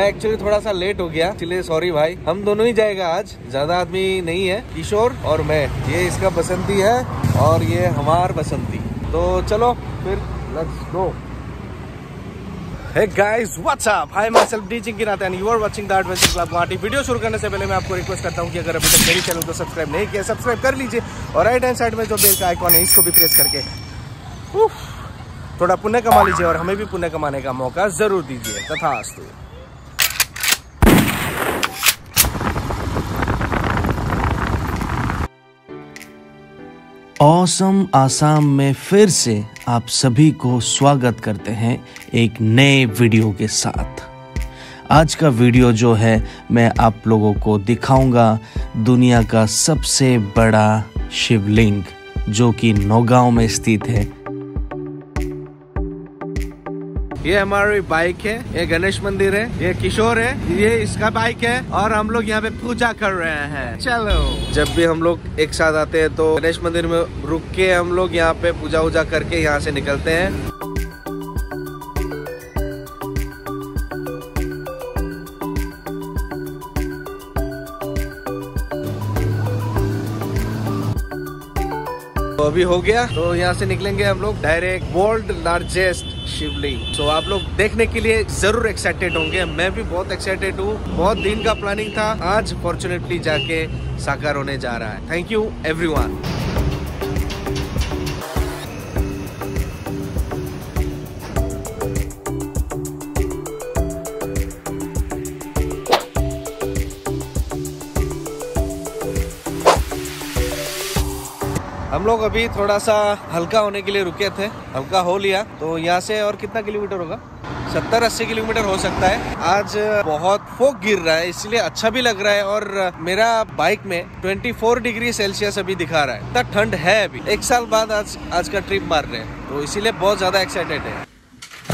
मैं एक्चुअली थोड़ा सा लेट हो गया। इसलिए सॉरी भाई। हम दोनों ही जाएगा आज। ज़्यादा आदमी नहीं है। किशोर और मैं। ये इसका बसंती है और ये हमार बसंती। तो चलो फिर let's go Hey guys, what's up? I am myself DJ Kinat and. Video शुरू करने से पहले मैं आपको रिक्वेस्ट करता हूँ कि अगर अभी तक मेरी चैनल को सब्सक्राइब नहीं किया सब्सक्राइब कर लीजिए और राइट हैंड साइड में जो बेल का आइकॉन है इसको भी प्रेस करके। थोड़ा पुण्य कमा लीजिए और हमें भी पुण्य कमाने का मौका ज़रूर दीजिए। तथा औसम आसाम में फिर से आप सभी को स्वागत करते हैं एक नए वीडियो के साथ। आज का वीडियो जो है, मैं आप लोगों को दिखाऊँगा दुनिया का सबसे बड़ा शिवलिंग, जो कि नौगांव में स्थित है। ये हमारी बाइक है, ये गणेश मंदिर है, ये किशोर है, ये इसका बाइक है और हम लोग यहाँ पे पूजा कर रहे हैं। चलो। जब भी हम लोग एक साथ आते हैं तो गणेश मंदिर में रुक के हम लोग यहाँ पे पूजा वूजा करके यहाँ से निकलते हैं। तो अभी हो गया तो यहाँ से निकलेंगे हम लोग डायरेक्ट वर्ल्ड लार्जेस्ट शिवलिंग। तो आप लोग देखने के लिए ज़रूर एक्साइटेड होंगे। मैं भी बहुत एक्साइटेड हूँ। बहुत दिन का प्लानिंग था। आज फॉर्चुनेटली जाके साकार होने जा रहा है। थैंक यू एवरीवन हम लोग अभी थोड़ा सा हल्का होने के लिए रुके थे, हल्का हो लिया तो यहाँ से और कितना किलोमीटर होगा? सत्तर अस्सी किलोमीटर हो सकता है। आज बहुत फोक गिर रहा है, इसलिए अच्छा भी लग रहा है और मेरा बाइक में 24 डिग्री सेल्सियस अभी दिखा रहा है। इतना ठंड है अभी। एक साल बाद आज आज का ट्रिप मार रहे हैं तो इसीलिए बहुत ज़्यादा एक्साइटेड है।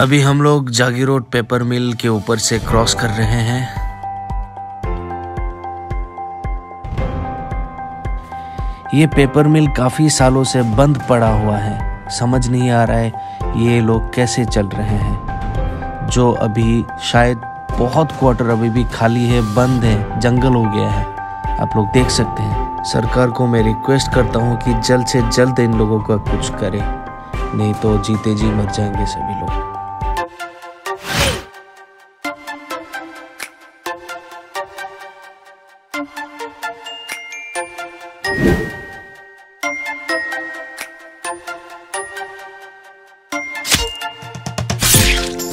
अभी हम लोग जागी रोड पेपर मिल के ऊपर से क्रॉस कर रहे हैं। ये पेपर मिल काफ़ी सालों से बंद पड़ा हुआ है। समझ नहीं आ रहा है ये लोग कैसे चल रहे हैं। जो अभी शायद बहुत क्वार्टर अभी भी खाली है, बंद है, जंगल हो गया है। आप लोग देख सकते हैं। सरकार को मैं रिक्वेस्ट करता हूँ कि जल्द से जल्द इन लोगों का कुछ करे। नहीं तो जीते जी मर जाएँगे सभी लोग।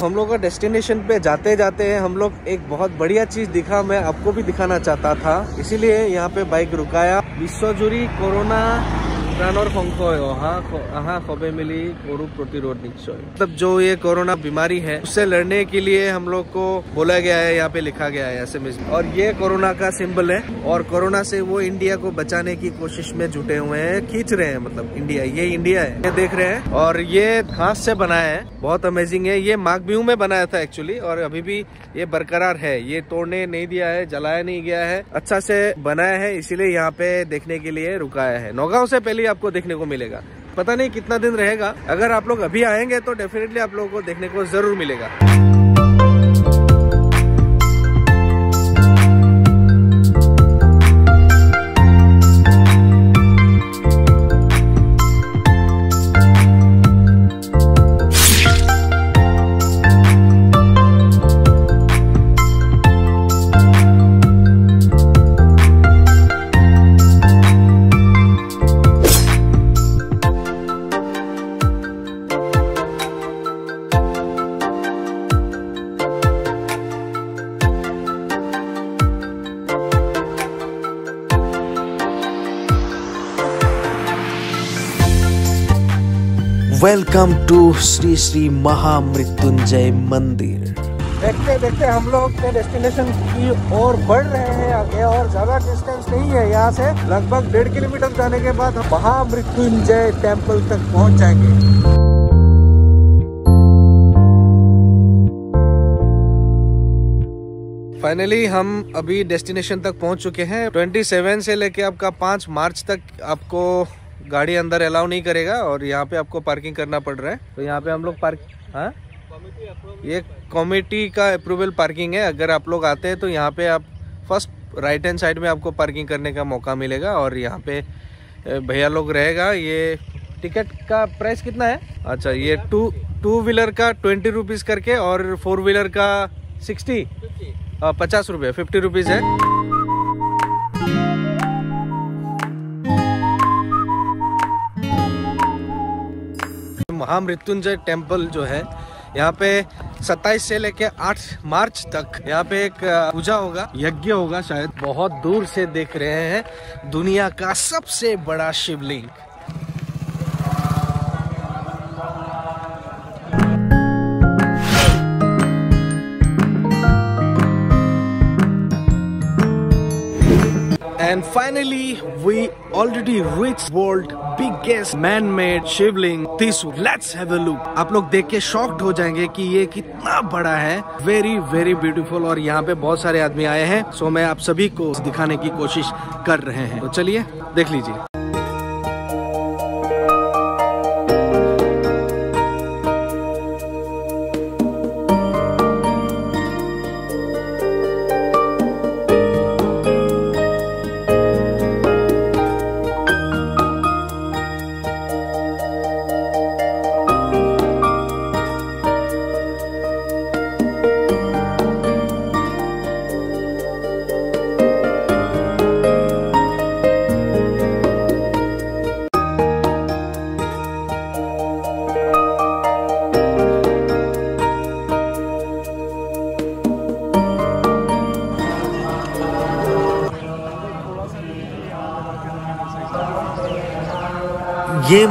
हम लोग का डेस्टिनेशन पे जाते जाते हम लोग एक बहुत बढ़िया चीज़ दिखा, मैं आपको भी दिखाना चाहता था। इसीलिए यहाँ पे बाइक रुकाया। विश्वजुरी कोरोना प्राणर সংশয় অহা আহা সবে মিলি কৰো प्रतिरोध निश्चय मतलब जो ये कोरोना बीमारी है उससे लड़ने के लिए हम लोग को बोला गया है यहाँ पे लिखा गया है एसएमएस और ये कोरोना का सिंबल है और कोरोना से वो इंडिया को बचाने की कोशिश में जुटे हुए हैं खींच रहे हैं मतलब इंडिया ये इंडिया है ये देख रहे हैं और ये हाथ से बनाया है बहुत अमेजिंग है ये माघ बिहू में बनाया था एक्चुअली और अभी भी ये बरकरार है ये तोड़ने नहीं दिया है जलाया नहीं गया है अच्छा से बनाया है इसीलिए यहाँ पे देखने के लिए रुकाया है नौगांव से पहले आपको देखने को मिलेगा। पता नहीं कितना दिन रहेगा। अगर आप लोग अभी आएँगे तो डेफिनेटली आप लोगों को देखने को ज़रूर मिलेगा। वेलकम टू श्री श्री महामृत्युंजय मंदिर देखते देखते हम लोग के डेस्टिनेशन की ओर बढ़ रहे हैं आगे और ज़्यादा डिस्टेंस नहीं है। यहाँ से लगभग डेढ़ किलोमीटर जाने के बाद हम महामृत्युंजय टेंपल तक पहुँच जाएँगे। फाइनली हम अभी डेस्टिनेशन तक पहुँच चुके हैं। 27 से लेके आपका 5 मार्च तक आपको गाड़ी अंदर अलाउ नहीं करेगा और यहाँ पे आपको पार्किंग करना पड़ रहा है। तो यहाँ पे हम लोग पार्क हाँ? ये कॉमिटी का अप्रूवल पार्किंग है। अगर आप लोग आते हैं तो यहाँ पे आप फ़र्स्ट राइट हैंड साइड में आपको पार्किंग करने का मौका मिलेगा और यहाँ पे भैया लोग रहेगा। ये टिकट का प्राइस कितना है? अच्छा ये टू टू व्हीलर का ट्वेंटी रुपीज़ करके और फोर व्हीलर का सिक्सटी पचास रुपये फिफ्टी रुपीज़ है। महामृत्युंजय टेंपल जो है यहाँ पे 27 से लेके 8 मार्च तक यहाँ पे एक पूजा होगा यज्ञ होगा शायद। बहुत दूर से देख रहे हैं दुनिया का सबसे बड़ा Shivling. And finally, we already reached world biggest man made Shivling Trishul let's have a look आप लोग देख के शॉक्ड हो जाएँगे कि ये कितना बड़ा है। वेरी वेरी ब्यूटीफुल और यहाँ पे बहुत सारे आदमी आए हैं। सो मैं आप सभी को दिखाने की कोशिश कर रहे हैं। तो चलिए, देख लीजिए।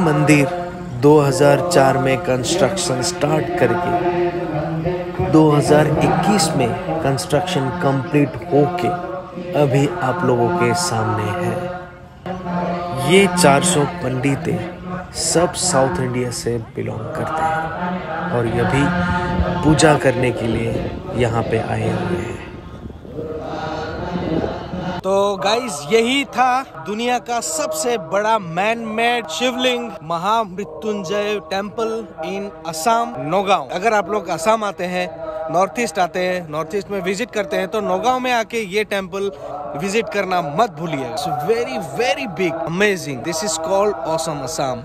मंदिर 2004 में कंस्ट्रक्शन स्टार्ट करके 2021 में कंस्ट्रक्शन कंप्लीट होके अभी आप लोगों के सामने है। ये 400 पंडितें सब साउथ इंडिया से बिलोंग करते हैं और ये भी पूजा करने के लिए यहाँ पे आए हुए हैं। तो गाइज़ यही था दुनिया का सबसे बड़ा man made Shivling Mahamrityunjay temple in Assam, Nagaon. अगर आप लोग असम आते हैं, नॉर्थ ईस्ट आते हैं, नॉर्थ ईस्ट में विज़िट करते हैं तो नौगांव में आके ये टेंपल विज़िट करना मत भूलिए very very big amazing this is called awesome Assam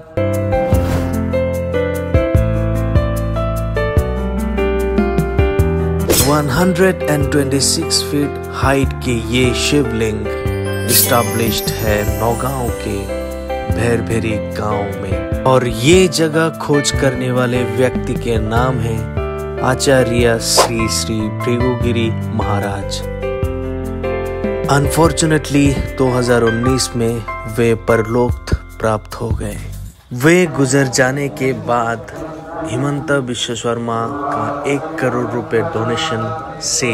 one hundred and twenty six feet height के ये शिवलिंग स्टैब्लिश्ड है नौगांव के भैरभेरी गाँव में। और ये जगह खोज करने वाले व्यक्ति के नाम है आचार्य श्री श्री भृगुगिरी महाराज। अनफॉर्चुनेटली 2019 में वे परलोक प्राप्त हो गए। वे गुजर जाने के बाद हिमंत विश्व शर्मा का एक करोड़ रुपए डोनेशन से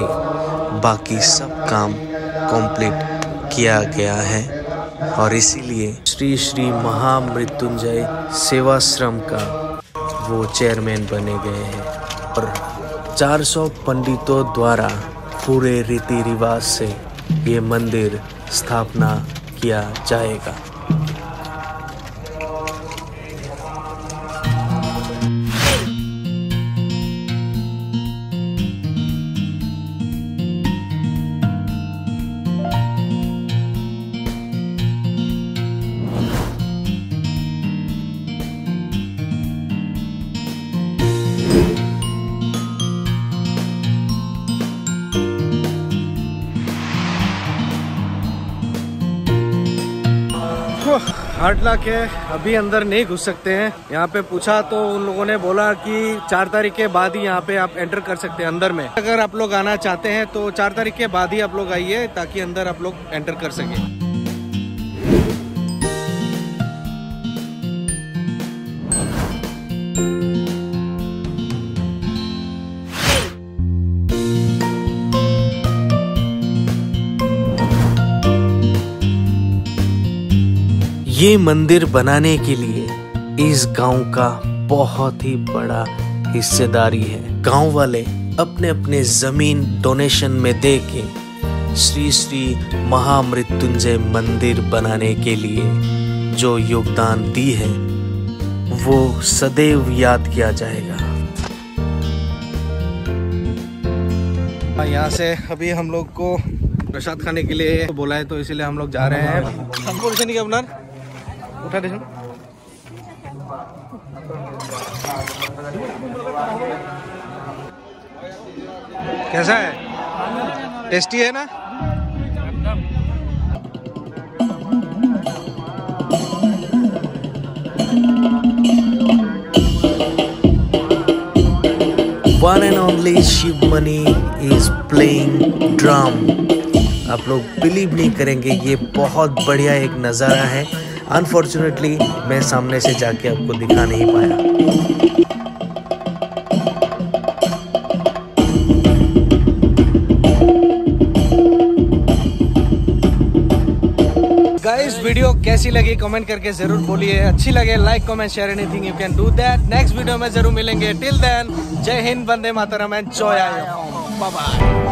बाकी सब काम कंप्लीट किया गया है। और इसीलिए श्री श्री महामृत्युंजय सेवाश्रम का वो चेयरमैन बने गए हैं। और 400 पंडितों द्वारा पूरे रीति रिवाज से ये मंदिर स्थापना किया जाएगा। हार्ड लाख है, अभी अंदर नहीं घुस सकते हैं। यहाँ पे पूछा तो उन लोगों ने बोला कि चार तारीख के बाद ही यहाँ पे आप एंटर कर सकते हैं अंदर में। अगर आप लोग आना चाहते हैं तो चार तारीख के बाद ही आप लोग आइए ताकि अंदर आप लोग एंटर कर सकें। ये मंदिर बनाने के लिए इस गाँव का बहुत ही बड़ा हिस्सेदारी है। गाँव वाले अपने अपने ज़मीन डोनेशन में दे के श्री श्री महामृत्युंजय मंदिर बनाने के लिए जो योगदान दी है वो सदैव याद किया जाएगा। यहाँ से अभी हम लोग को प्रसाद खाने के लिए बोला है तो इसीलिए हम लोग जा रहे हैं। हमको नहीं अपना। उठा दे कैसा है? टेस्टी है ना? One and only Sivamani is playing drum आप लोग बिलीव नहीं करेंगे, ये बहुत बढ़िया एक नज़ारा है। अनफॉर्चुनेटली मैं सामने से जाके आपको दिखा नहीं पाया। गाइस वीडियो कैसी लगी? कमेंट करके ज़रूर बोलिए। अच्छी लगे like comment share anything you can do that next video में ज़रूर मिलेंगे। Till then Jai Hind Vande Mataram and Jai bye bye